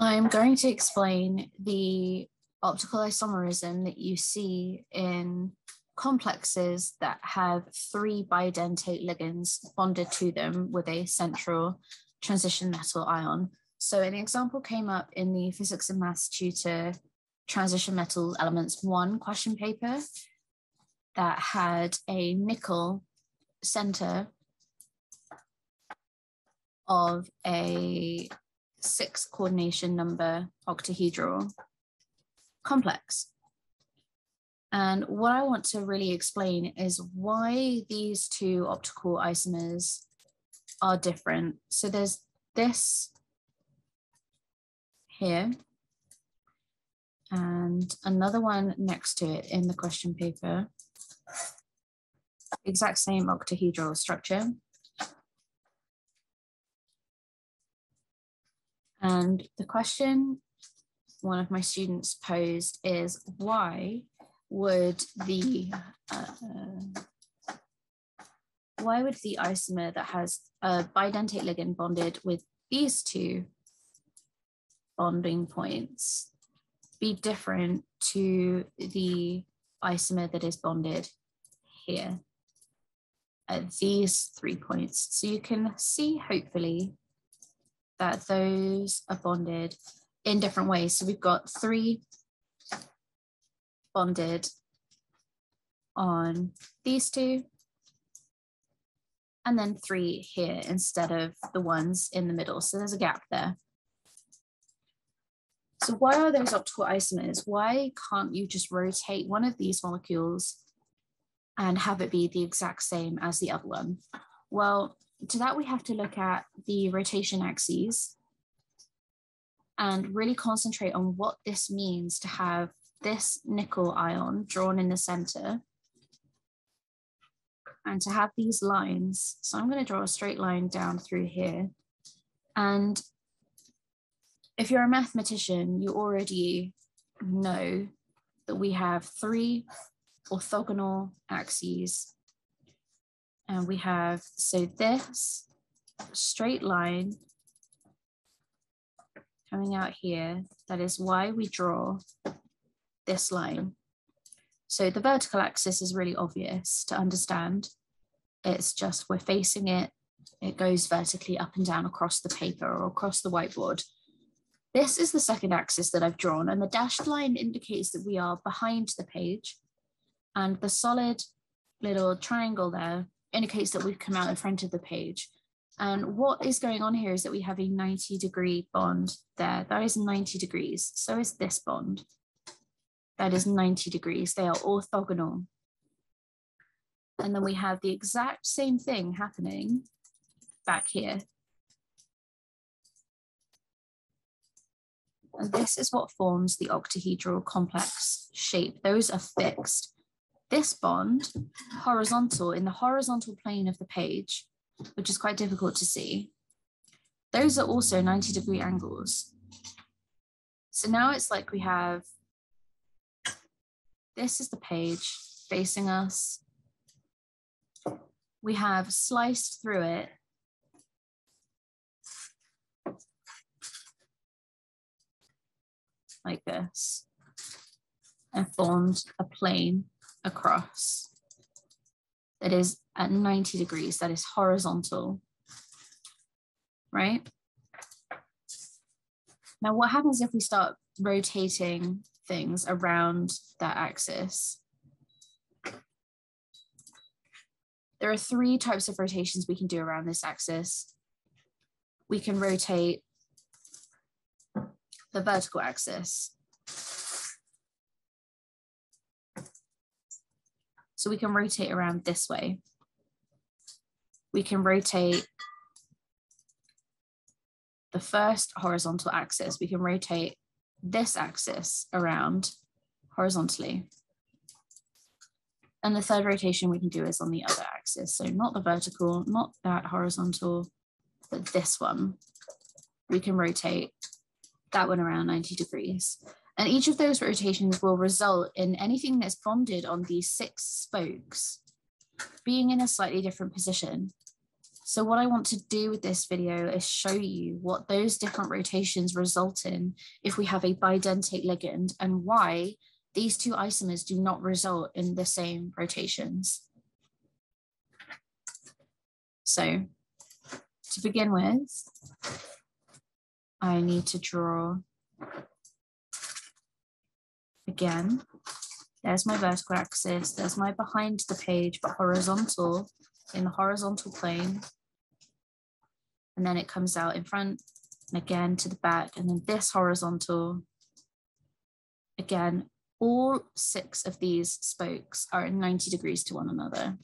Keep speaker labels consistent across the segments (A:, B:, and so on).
A: I'm going to explain the optical isomerism that you see in complexes that have three bidentate ligands bonded to them with a central transition metal ion. So an example came up in the physics and maths tutor transition metal elements one question paper that had a nickel center of a six coordination number octahedral complex. And what I want to really explain is why these two optical isomers are different. So there's this here and another one next to it in the question paper. Exact same octahedral structure. And the question one of my students posed is why would the uh, why would the isomer that has a bidentate ligand bonded with these two bonding points be different to the isomer that is bonded here at these three points. So you can see hopefully that those are bonded in different ways. So we've got three bonded on these two, and then three here instead of the ones in the middle. So there's a gap there. So why are those optical isomers? Why can't you just rotate one of these molecules and have it be the exact same as the other one? Well, to that we have to look at the rotation axes and really concentrate on what this means to have this nickel ion drawn in the center and to have these lines. So I'm going to draw a straight line down through here. And if you're a mathematician, you already know that we have three orthogonal axes. And we have, so this straight line coming out here, that is why we draw this line. So the vertical axis is really obvious to understand. It's just we're facing it, it goes vertically up and down across the paper or across the whiteboard. This is the second axis that I've drawn and the dashed line indicates that we are behind the page and the solid little triangle there indicates that we've come out in front of the page. And what is going on here is that we have a 90 degree bond there. That is 90 degrees. So is this bond. That is 90 degrees. They are orthogonal. And then we have the exact same thing happening back here. And this is what forms the octahedral complex shape. Those are fixed. This bond, horizontal, in the horizontal plane of the page, which is quite difficult to see. Those are also 90 degree angles. So now it's like we have, this is the page facing us. We have sliced through it like this and formed a plane across that is at 90 degrees, that is horizontal, right? Now, what happens if we start rotating things around that axis? There are three types of rotations we can do around this axis. We can rotate the vertical axis. So we can rotate around this way we can rotate the first horizontal axis. We can rotate this axis around horizontally. And the third rotation we can do is on the other axis. So not the vertical, not that horizontal, but this one. We can rotate that one around 90 degrees. And each of those rotations will result in anything that's bonded on these six spokes being in a slightly different position. So what I want to do with this video is show you what those different rotations result in if we have a bidentate ligand and why these two isomers do not result in the same rotations. So to begin with, I need to draw again. There's my vertical axis, there's my behind the page, but horizontal in the horizontal plane. And then it comes out in front and again to the back and then this horizontal. Again all six of these spokes are at 90 degrees to one another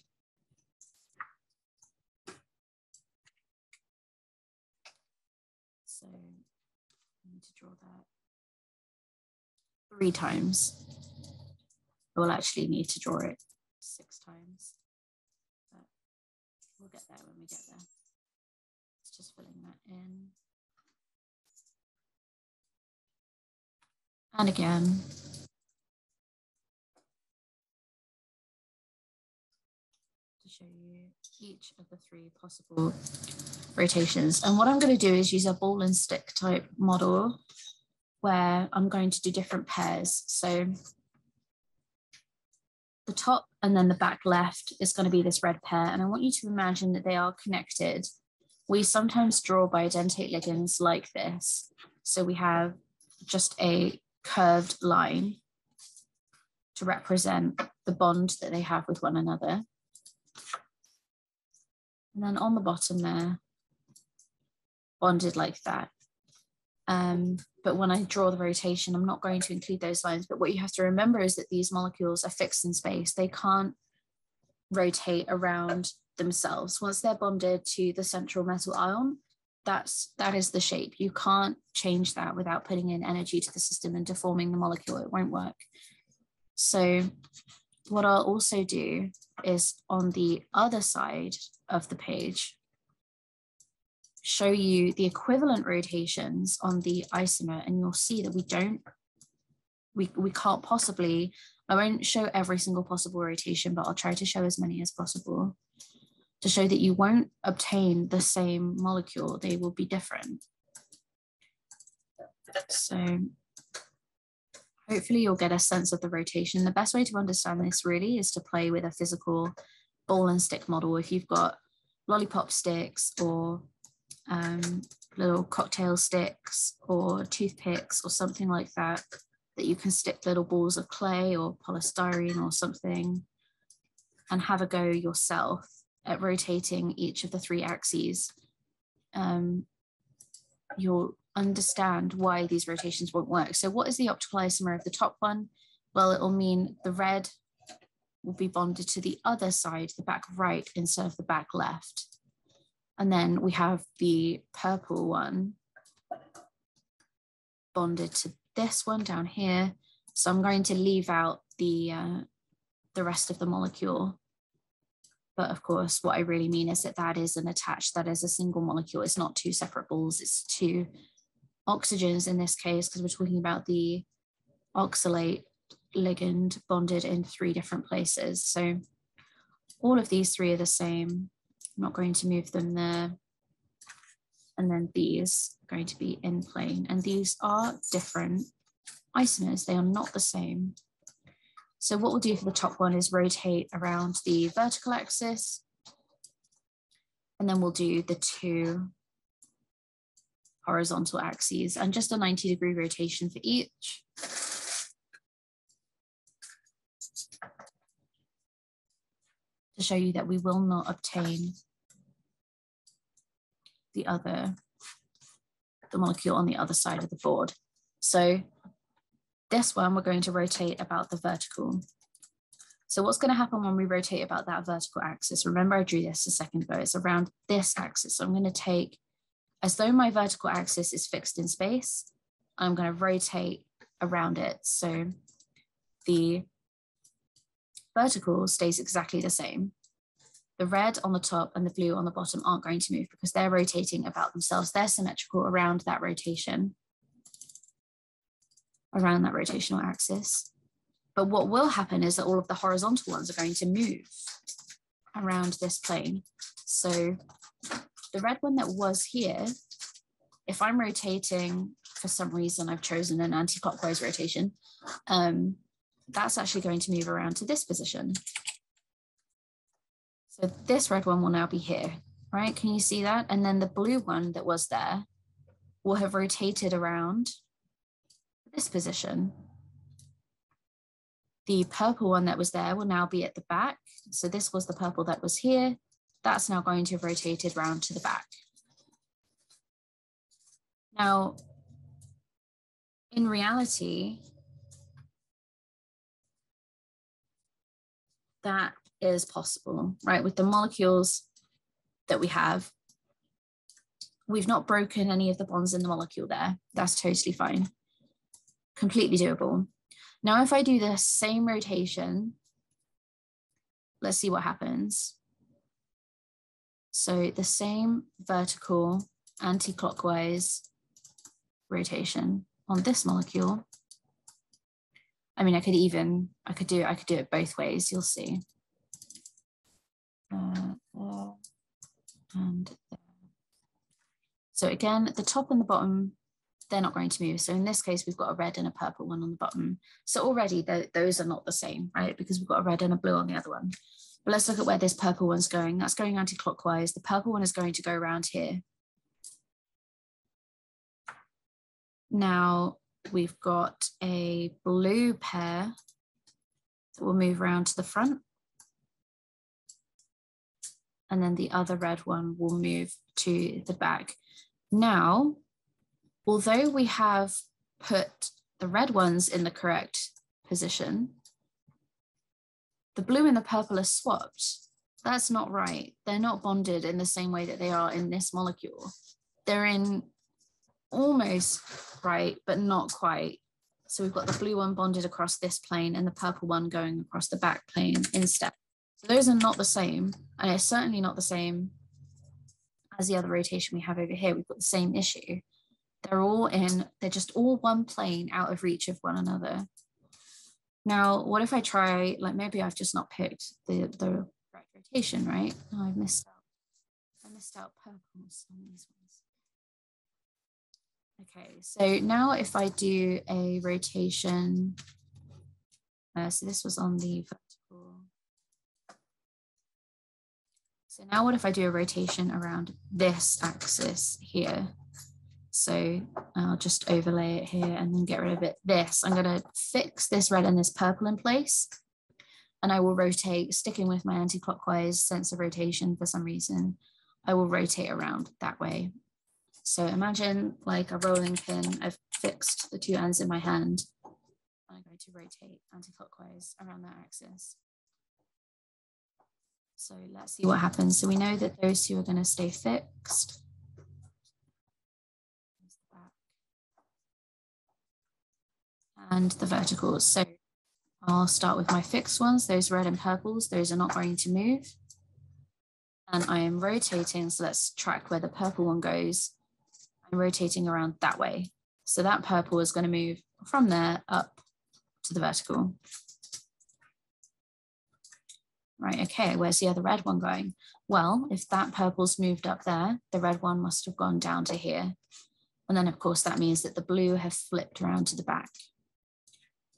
A: so I need to draw that three times I will actually need to draw it six times but we'll get there when we get there just filling that in. And again. To show you each of the three possible rotations. And what I'm going to do is use a ball and stick type model where I'm going to do different pairs. So the top and then the back left is going to be this red pair. And I want you to imagine that they are connected we sometimes draw bidentate ligands like this. So we have just a curved line to represent the bond that they have with one another. And then on the bottom there, bonded like that. Um, but when I draw the rotation, I'm not going to include those lines. But what you have to remember is that these molecules are fixed in space. They can't rotate around themselves. Once they're bonded to the central metal ion, that's that is the shape. You can't change that without putting in energy to the system and deforming the molecule. It won't work. So what I'll also do is on the other side of the page, show you the equivalent rotations on the isomer and you'll see that we don't, we, we can't possibly, I won't show every single possible rotation, but I'll try to show as many as possible to show that you won't obtain the same molecule, they will be different. So hopefully you'll get a sense of the rotation. The best way to understand this really is to play with a physical ball and stick model. If you've got lollipop sticks or um, little cocktail sticks or toothpicks or something like that, that you can stick little balls of clay or polystyrene or something and have a go yourself at rotating each of the three axes, um, you'll understand why these rotations won't work. So what is the optical isomer of the top one? Well, it will mean the red will be bonded to the other side, the back right, instead of the back left. And then we have the purple one bonded to this one down here. So I'm going to leave out the, uh, the rest of the molecule but of course, what I really mean is that that is an attached, that is a single molecule. It's not two separate balls, it's two oxygens in this case, because we're talking about the oxalate ligand bonded in three different places. So all of these three are the same. I'm not going to move them there. And then these are going to be in plane. And these are different isomers. They are not the same. So what we'll do for the top one is rotate around the vertical axis. And then we'll do the two horizontal axes and just a 90 degree rotation for each. To show you that we will not obtain the other, the molecule on the other side of the board. So this one, we're going to rotate about the vertical. So what's going to happen when we rotate about that vertical axis? Remember I drew this a second ago, it's around this axis. So I'm going to take, as though my vertical axis is fixed in space, I'm going to rotate around it. So the vertical stays exactly the same. The red on the top and the blue on the bottom aren't going to move because they're rotating about themselves. They're symmetrical around that rotation around that rotational axis. But what will happen is that all of the horizontal ones are going to move. around this plane. So the red one that was here, if I'm rotating, for some reason I've chosen an anti-clockwise rotation, um, that's actually going to move around to this position. So this red one will now be here, right? Can you see that? And then the blue one that was there will have rotated around this position. The purple one that was there will now be at the back. So this was the purple that was here. That's now going to have rotated round to the back. Now, in reality, that is possible, right? With the molecules that we have, we've not broken any of the bonds in the molecule there. That's totally fine. Completely doable. Now, if I do the same rotation, let's see what happens. So the same vertical anti-clockwise rotation on this molecule. I mean, I could even, I could do, I could do it both ways, you'll see. Uh, and. So again, the top and the bottom they're not going to move. So in this case, we've got a red and a purple one on the bottom. So already those are not the same, right? Because we've got a red and a blue on the other one. But let's look at where this purple one's going. That's going anti-clockwise. The purple one is going to go around here. Now we've got a blue pair that will move around to the front. And then the other red one will move to the back. Now, although we have put the red ones in the correct position, the blue and the purple are swapped. That's not right. They're not bonded in the same way that they are in this molecule. They're in almost right, but not quite. So we've got the blue one bonded across this plane and the purple one going across the back plane instead. So those are not the same. And it's certainly not the same as the other rotation we have over here. We've got the same issue. They're all in, they're just all one plane out of reach of one another. Now, what if I try, like maybe I've just not picked the, the right rotation, right? Oh, I've missed out. I missed out purples on these ones. Okay, so now if I do a rotation, uh, so this was on the vertical. So now what if I do a rotation around this axis here? So I'll just overlay it here and then get rid of it. This, I'm gonna fix this red and this purple in place. And I will rotate, sticking with my anti-clockwise sense of rotation for some reason, I will rotate around that way. So imagine like a rolling pin, I've fixed the two ends in my hand. And I'm going to rotate anti-clockwise around that axis. So let's see what happens. So we know that those two are going to stay fixed. and the verticals. So I'll start with my fixed ones, those red and purples, those are not going to move. And I am rotating, so let's track where the purple one goes. Rotating around that way. So that purple is going to move from there up to the vertical. Right, okay, where's the other red one going? Well, if that purple's moved up there, the red one must have gone down to here. And then of course that means that the blue have flipped around to the back.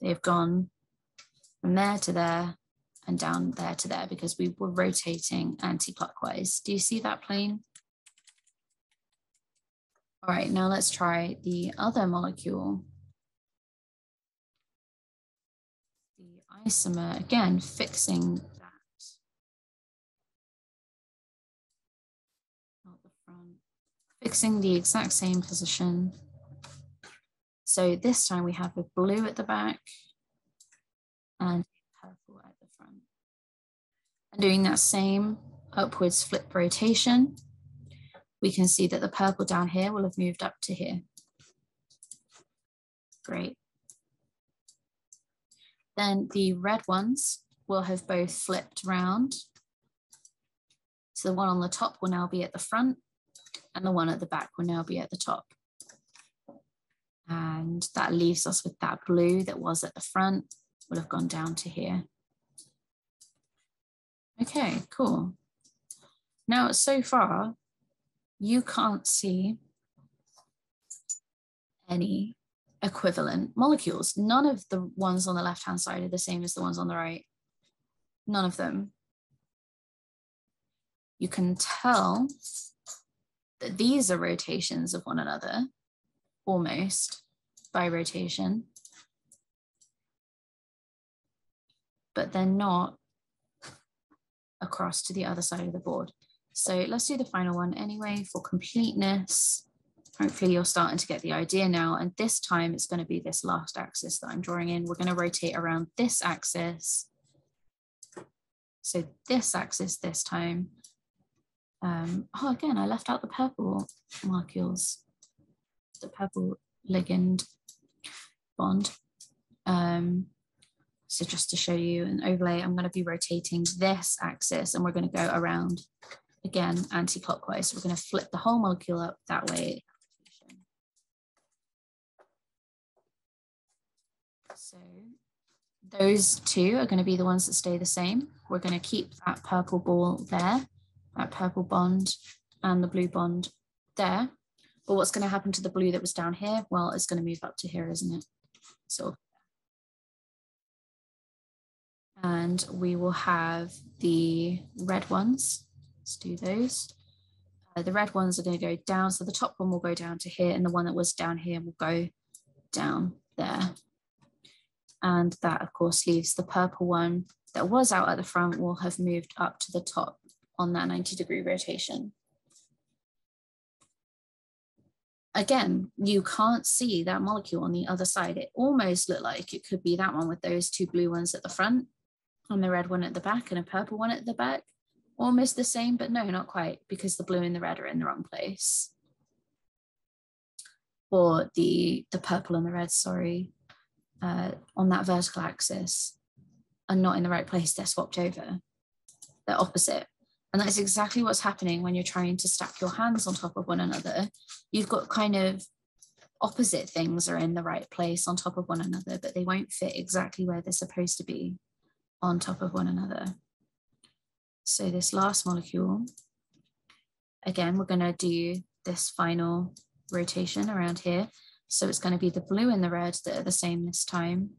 A: They've gone from there to there and down there to there because we were rotating anti-clockwise. Do you see that plane? All right, now let's try the other molecule. The isomer, again, fixing that. The front. Fixing the exact same position. So this time we have a blue at the back and purple at the front. And doing that same upwards flip rotation, we can see that the purple down here will have moved up to here. Great. Then the red ones will have both flipped round. So the one on the top will now be at the front and the one at the back will now be at the top. And that leaves us with that blue that was at the front, will have gone down to here. Okay, cool. Now, so far, you can't see any equivalent molecules. None of the ones on the left-hand side are the same as the ones on the right. None of them. You can tell that these are rotations of one another, almost by rotation, but they're not across to the other side of the board. So let's do the final one anyway for completeness. Hopefully you're starting to get the idea now. And this time it's going to be this last axis that I'm drawing in. We're going to rotate around this axis. So this axis this time. Um, oh, again, I left out the purple molecules, the purple ligand bond. Um, so just to show you an overlay, I'm going to be rotating this axis and we're going to go around again anti-clockwise. So we're going to flip the whole molecule up that way. So those two are going to be the ones that stay the same. We're going to keep that purple ball there, that purple bond and the blue bond there. But what's going to happen to the blue that was down here? Well, it's going to move up to here, isn't it? So and we will have the red ones. Let's do those. Uh, the red ones are going to go down. So the top one will go down to here and the one that was down here will go down there. And that of course leaves the purple one that was out at the front will have moved up to the top on that 90 degree rotation. Again, you can't see that molecule on the other side. It almost looked like it could be that one with those two blue ones at the front and the red one at the back and a purple one at the back. Almost the same, but no, not quite, because the blue and the red are in the wrong place. Or the, the purple and the red, sorry, uh, on that vertical axis are not in the right place, they're swapped over. They're opposite. And that's exactly what's happening when you're trying to stack your hands on top of one another. You've got kind of opposite things are in the right place on top of one another, but they won't fit exactly where they're supposed to be on top of one another. So this last molecule, again, we're going to do this final rotation around here. So it's going to be the blue and the red that are the same this time.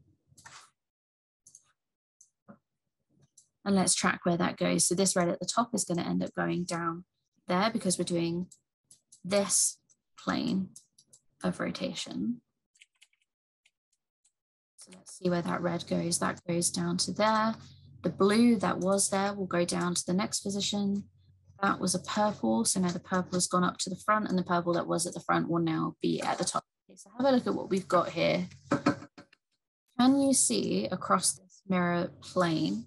A: And let's track where that goes. So this red at the top is going to end up going down there because we're doing this plane of rotation. So let's see where that red goes. That goes down to there. The blue that was there will go down to the next position. That was a purple. So now the purple has gone up to the front and the purple that was at the front will now be at the top. Okay, so have a look at what we've got here. Can you see across this mirror plane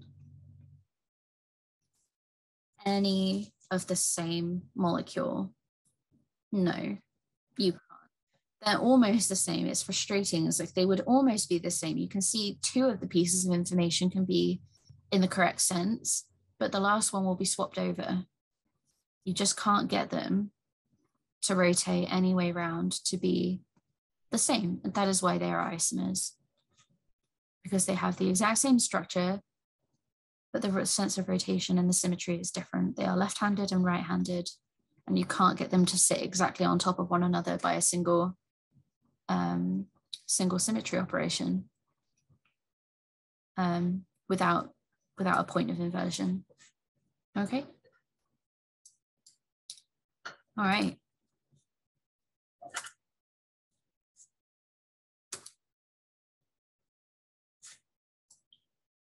A: any of the same molecule? No, you can't. they're almost the same. It's frustrating. It's like they would almost be the same. You can see two of the pieces of information can be in the correct sense, but the last one will be swapped over. You just can't get them to rotate any way around to be the same. And that is why they are isomers, because they have the exact same structure, but the sense of rotation and the symmetry is different. They are left-handed and right-handed, and you can't get them to sit exactly on top of one another by a single um, single symmetry operation um, without without a point of inversion. Okay. All right.